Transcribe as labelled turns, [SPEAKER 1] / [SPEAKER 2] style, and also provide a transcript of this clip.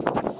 [SPEAKER 1] you.